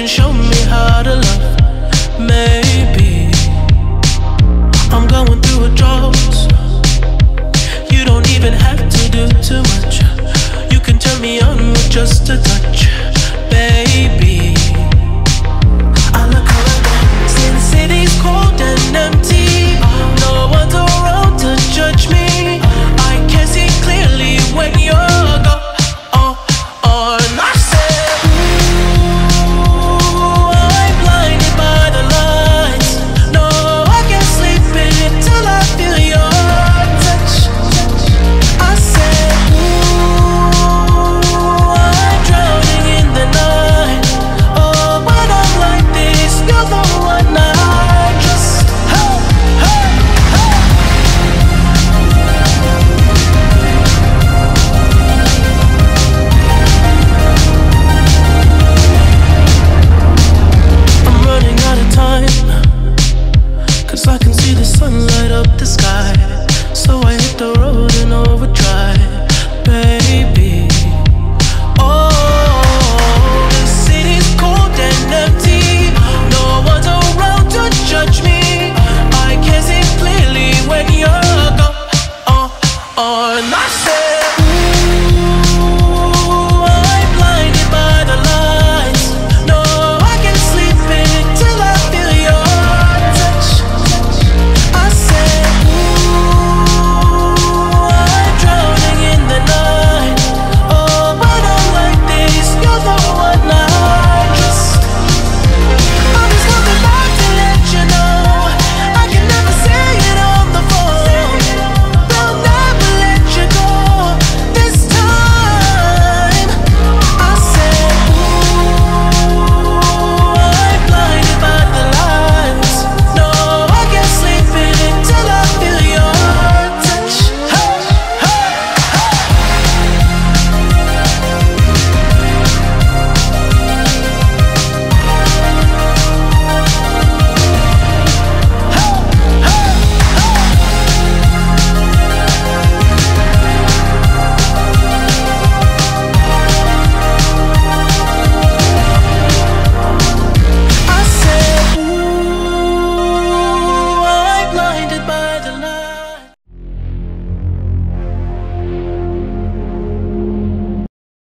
can show me how to love. Maybe I'm going through a drought. You don't even have to do too much.